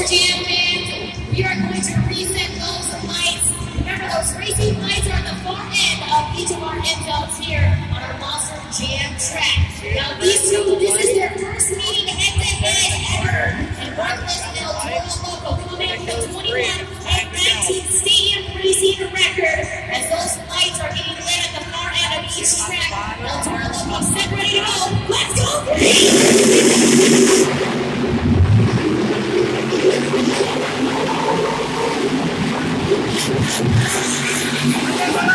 Monster Jam fans, we are going to reset those lights. Remember, those racing lights are at the far end of each of our end zones here on our Monster Jam track. Now, these two, this is their first meeting head-to-head ever. And Reckless and El Toro Loco coming a 21 and 19 stadium preseason record as 待って待って。